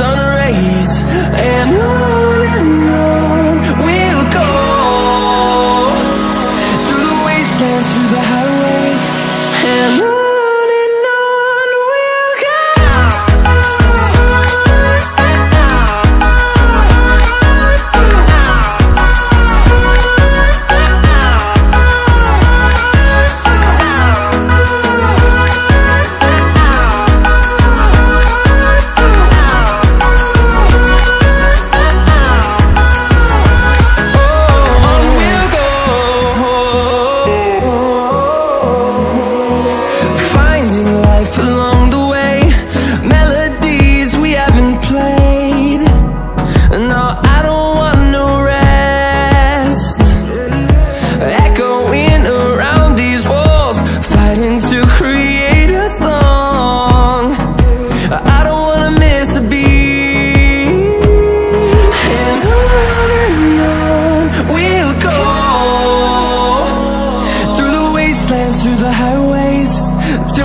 Sun rays And on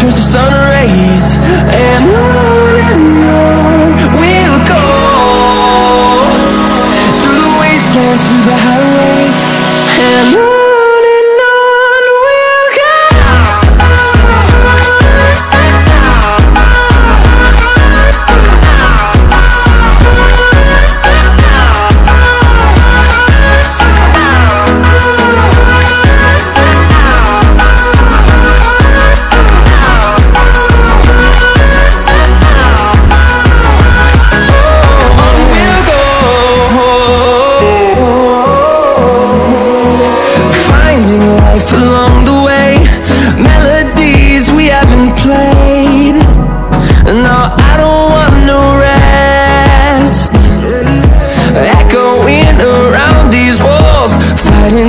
turns to sun rays And on